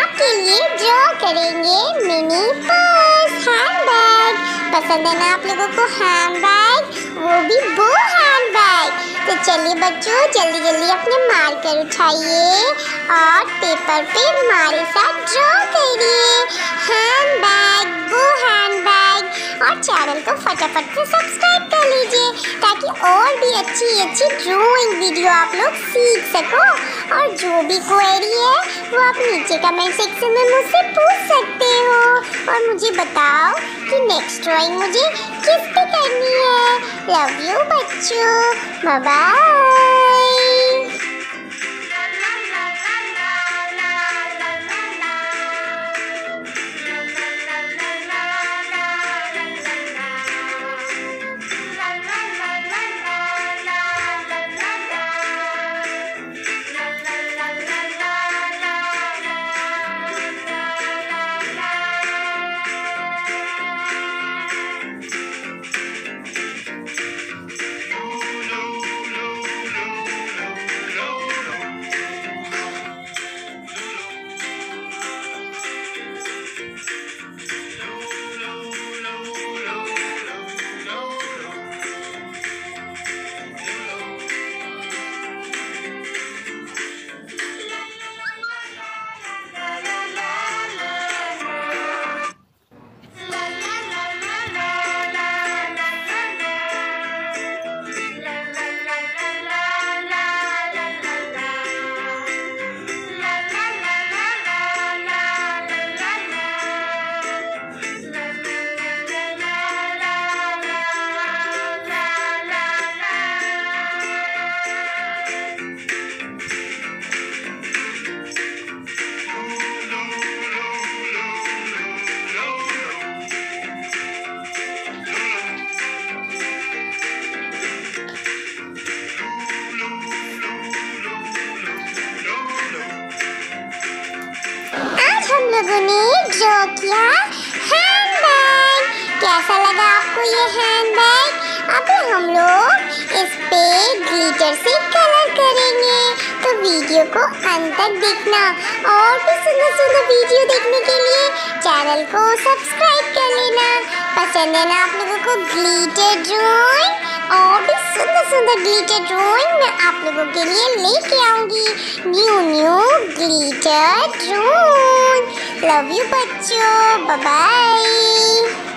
आपके लिए ड्रॉ करेंगे मिनी पर्स हैंड बैग पसंद है ना आप लोगों को हैंड बैग वो भी वो हैंड बैग तो चलिए बच्चों, जल्दी जल्दी अपने मार्कर उठाइए और पेपर पे हमारे साथ ड्रॉ करिए। हैंड बैग वो हैंड बैग और चैनल को फटाफट से सब्सक्राइब कर लीजिए, ताकि और भी अच्छी अच्छी ड्राइंग वीडियो आप लोग सीख सको। और जो भी क्वेरी वो आप नीचे कमेंट सेक्शन में मुझसे पूछ सकते हो। और मुझे बताओ कि नेक्स्ट ड्राइंग मुझे किस पे करनी है। लव यू बच्चों। बाय लोगों ने ड्रॉ किया हैंड कैसा लगा आपको ये हैंड बैग अब हम लोग इस पे ग्लिटर से कलर करेंगे। तो वीडियो को अंत तक देखना। और भी सुंदर सुंदर वीडियो देखने के लिए चैनल को सब्सक्राइब कर लेना। पसंद है ना आप लोगों को ग्लिटर ड्राइंग और भी सुंदर सुंदर ग्लिटर ड्राइंग मैं आप लोगों के लिए लेके आऊँगी। New new glitter drawing love you बच्चों बाय बाय